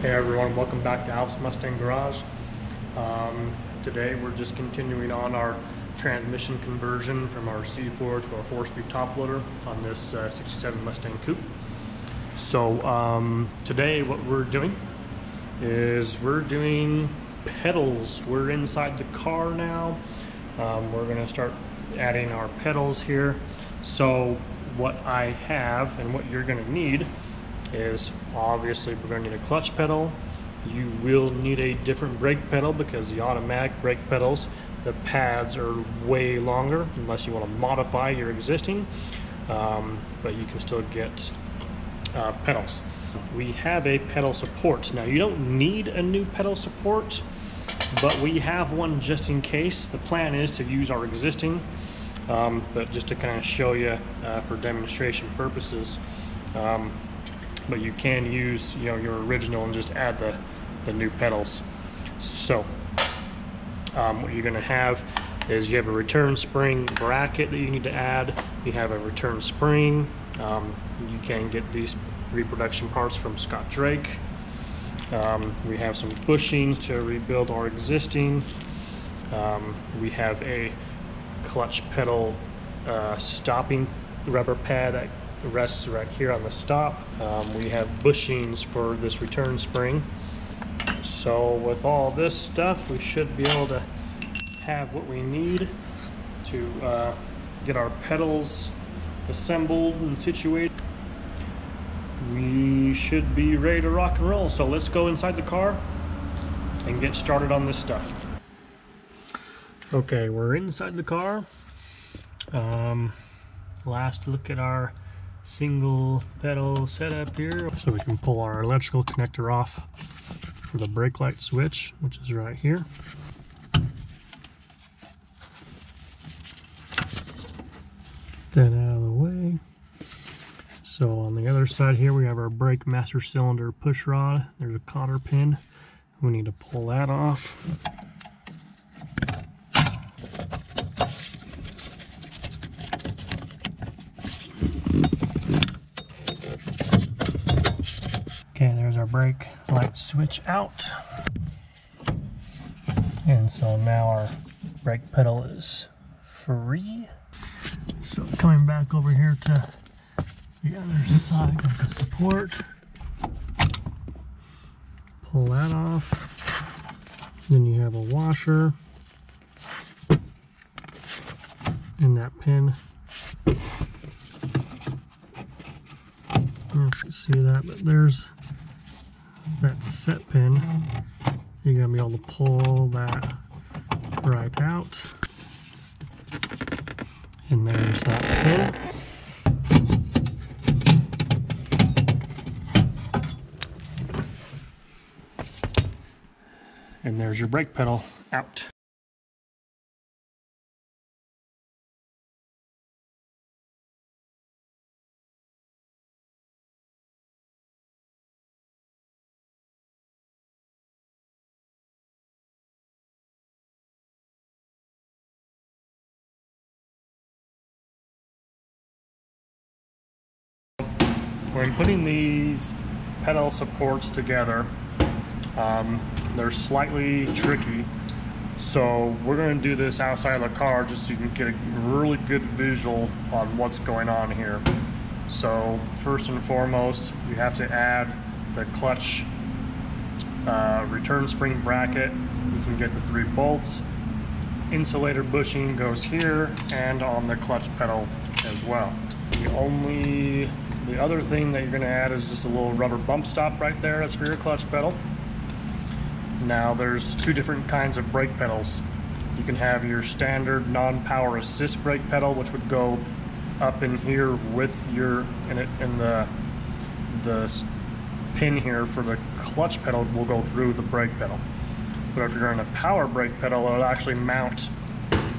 Hey everyone, welcome back to Alf's Mustang Garage. Um, today we're just continuing on our transmission conversion from our C4 to our 4-speed top loader on this uh, 67 Mustang Coupe. So um, today what we're doing is we're doing pedals. We're inside the car now. Um, we're going to start adding our pedals here. So what I have and what you're going to need is obviously we're going to need a clutch pedal. You will need a different brake pedal because the automatic brake pedals, the pads are way longer unless you want to modify your existing, um, but you can still get uh, pedals. We have a pedal support. Now you don't need a new pedal support, but we have one just in case. The plan is to use our existing, um, but just to kind of show you uh, for demonstration purposes. Um, but you can use you know your original and just add the, the new pedals. So um, what you're going to have is you have a return spring bracket that you need to add. You have a return spring. Um, you can get these reproduction parts from Scott Drake. Um, we have some bushings to rebuild our existing. Um, we have a clutch pedal uh, stopping rubber pad that rests right here on the stop. Um, we have bushings for this return spring. So with all this stuff, we should be able to have what we need to uh, get our pedals assembled and situated. We should be ready to rock and roll. So let's go inside the car and get started on this stuff. Okay, we're inside the car. Um, last look at our single pedal setup here. So we can pull our electrical connector off for the brake light switch which is right here. That out of the way. So on the other side here we have our brake master cylinder push rod. There's a cotter pin. We need to pull that off Okay, there's our brake light switch out. And so now our brake pedal is free. So coming back over here to the other side of the support. Pull that off. Then you have a washer. And that pin I don't see that, but there's that set pin. You're gonna be able to pull that right out. And there's that pin. And there's your brake pedal out. When putting these pedal supports together, um, they're slightly tricky. So we're going to do this outside of the car just so you can get a really good visual on what's going on here. So first and foremost, you have to add the clutch uh, return spring bracket. You can get the three bolts. Insulator bushing goes here and on the clutch pedal as well. The only the other thing that you're going to add is just a little rubber bump stop right there. That's for your clutch pedal. Now there's two different kinds of brake pedals. You can have your standard non-power assist brake pedal, which would go up in here with your in it in the the pin here for the clutch pedal will go through the brake pedal. But if you're in a power brake pedal, it'll actually mount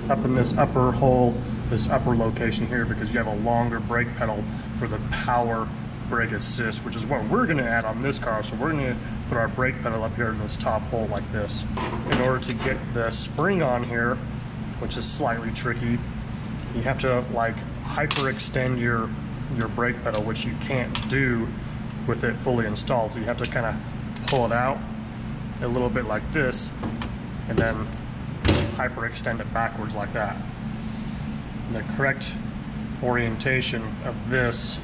up in this upper hole this upper location here because you have a longer brake pedal for the power brake assist, which is what we're going to add on this car. So we're going to put our brake pedal up here in this top hole like this. In order to get the spring on here, which is slightly tricky, you have to like hyperextend your your brake pedal, which you can't do with it fully installed. So you have to kind of pull it out a little bit like this and then hyperextend it backwards like that. The correct orientation of this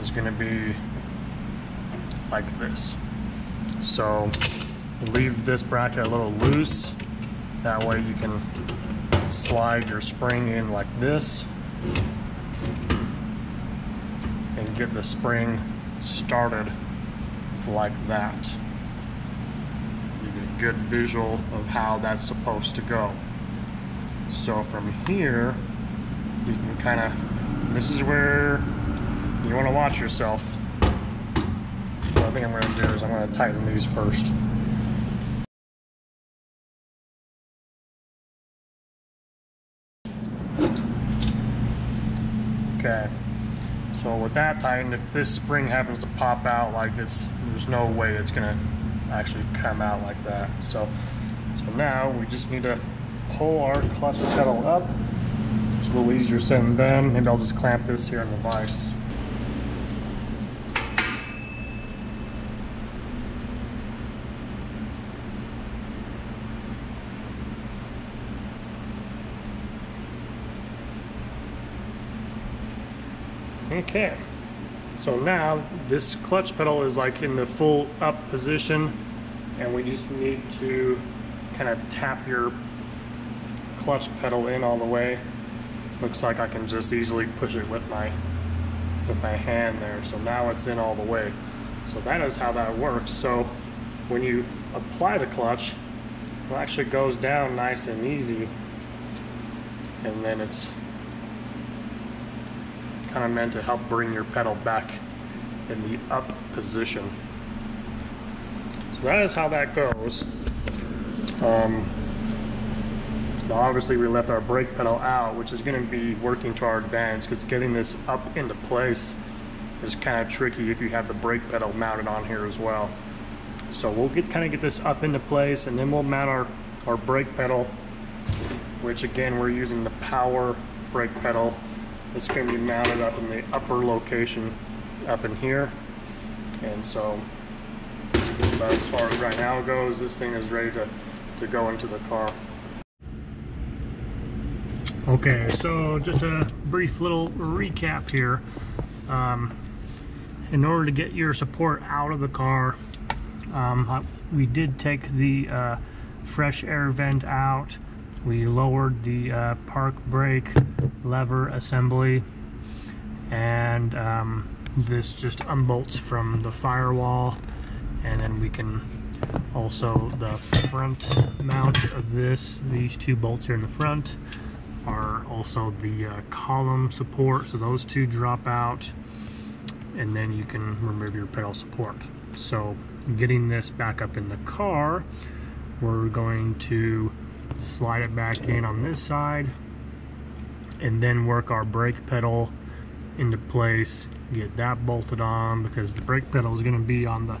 is going to be like this. So leave this bracket a little loose. That way you can slide your spring in like this and get the spring started like that. You get a good visual of how that's supposed to go. So from here, you can kind of, this is where you want to watch yourself. What I think I'm going to do is I'm going to tighten these first. Okay. So with that tightened, if this spring happens to pop out, like it's, there's no way it's gonna actually come out like that. So, so now we just need to pull our clutch pedal up. It's a little easier than done. Maybe I'll just clamp this here on the vise. Okay, so now this clutch pedal is like in the full up position and we just need to kind of tap your clutch pedal in all the way. Looks like I can just easily push it with my with my hand there. So now it's in all the way. So that is how that works. So when you apply the clutch, it actually goes down nice and easy. And then it's kind of meant to help bring your pedal back in the up position. So that is how that goes. Um, obviously we left our brake pedal out, which is going to be working to our advantage because getting this up into place is kind of tricky if you have the brake pedal mounted on here as well. So we'll get kind of get this up into place and then we'll mount our, our brake pedal, which again we're using the power brake pedal it's going to be mounted up in the upper location up in here. And so, as far as right now goes, this thing is ready to, to go into the car. Okay, so just a brief little recap here. Um, in order to get your support out of the car, um, we did take the uh, fresh air vent out. We lowered the uh, park brake lever assembly. And um, this just unbolts from the firewall. And then we can also the front mount of this these two bolts here in the front are also the uh, column support. So those two drop out and then you can remove your pedal support. So getting this back up in the car we're going to slide it back in on this side and then work our brake pedal into place get that bolted on because the brake pedal is going to be on the,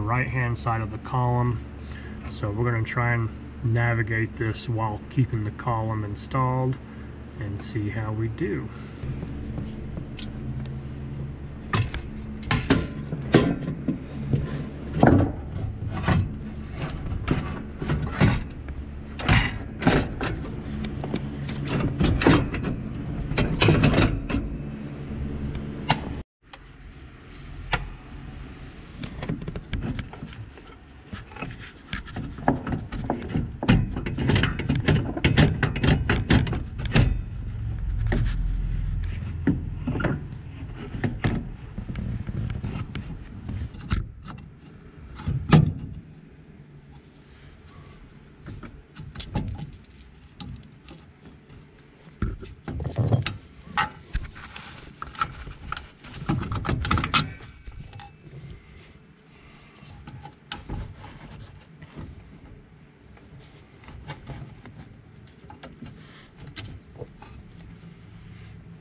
right hand side of the column. So we're going to try and navigate this while keeping the column installed and see how we do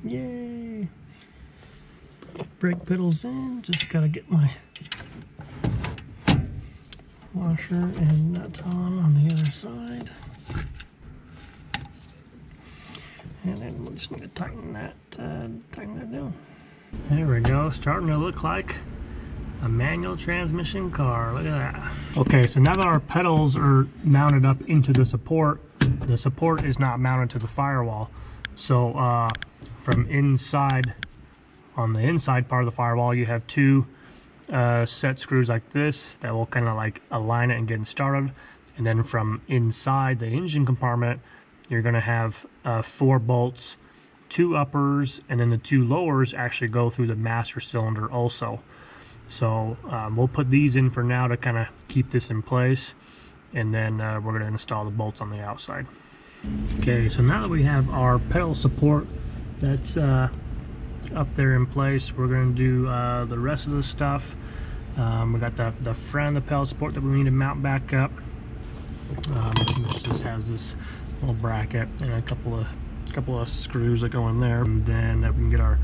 Yay! Brake pedals in, just gotta get my washer and nut on on the other side. And then we'll just need to tighten that, uh, tighten that down. There we go, starting to look like A manual transmission car, look at that. Okay, so now that our pedals are mounted up into the support, the support is not mounted to the firewall. So uh, from inside, on the inside part of the firewall, you have two uh, set screws like this that will kind of like align it and get it started. And then from inside the engine compartment, you're gonna have uh, four bolts, two uppers, and then the two lowers actually go through the master cylinder also. So um, we'll put these in for now to kind of keep this in place. And then uh, we're gonna install the bolts on the outside. Okay, so now that we have our pedal support that's uh, up there in place, we're gonna do uh, the rest of the stuff. Um, we got the, the front of the pedal support that we need to mount back up. Um, this just has this little bracket and a couple of couple of screws that go in there. And then we can get our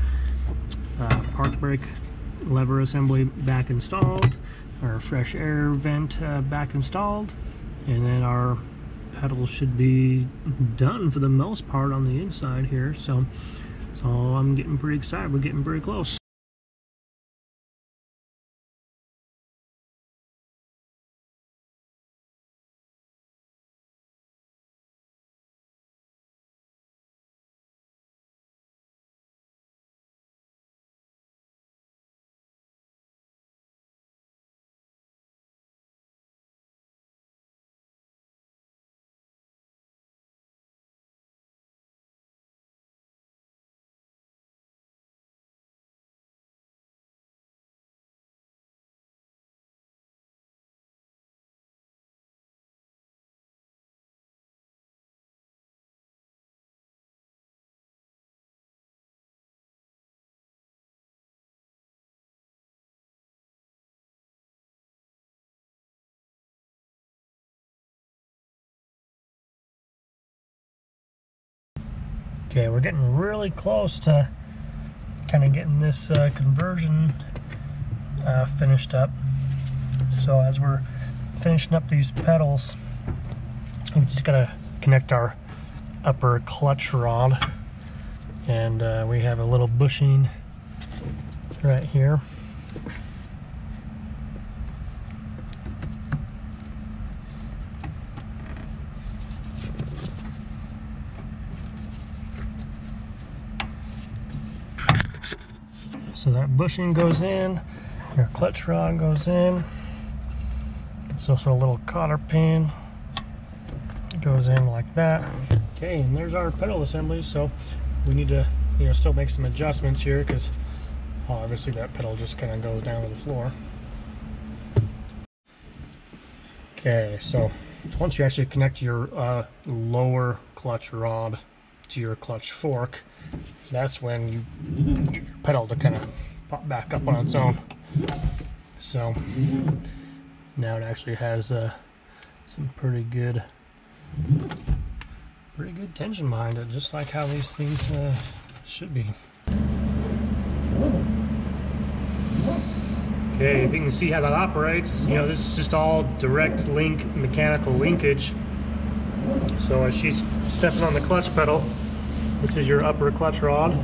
uh, park brake lever assembly back installed, our fresh air vent uh, back installed, and then our pedals should be done for the most part on the inside here. So, so I'm getting pretty excited. We're getting pretty close. Okay, we're getting really close to kind of getting this uh, conversion uh, finished up. So as we're finishing up these pedals, we just gotta connect our upper clutch rod and uh, we have a little bushing right here. So that bushing goes in, your clutch rod goes in. It's also a little cotter pin. It goes in like that. Okay, and there's our pedal assembly. So we need to, you know, still make some adjustments here because obviously that pedal just kind of goes down to the floor. Okay, so once you actually connect your uh, lower clutch rod to your clutch fork, that's when you your pedal to kind of pop back up on its own. So now it actually has uh, some pretty good, pretty good tension behind it, just like how these things uh, should be. Okay, if you can see how that operates, you know, this is just all direct link mechanical linkage. So as she's stepping on the clutch pedal, this is your upper clutch rod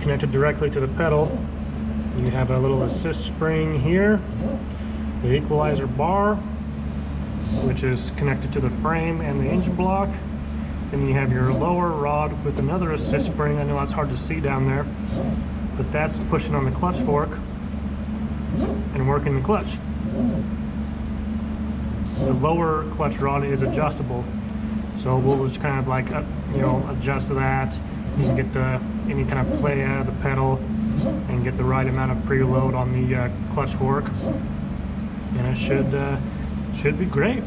connected directly to the pedal. You have a little assist spring here, the equalizer bar, which is connected to the frame and the engine block. Then you have your lower rod with another assist spring. I know that's hard to see down there, but that's pushing on the clutch fork and working the clutch. The lower clutch rod is adjustable so we'll just kind of like, uh, you know, adjust that. and get the any kind of play out of the pedal and get the right amount of preload on the uh, clutch fork. And it should, uh, should be great.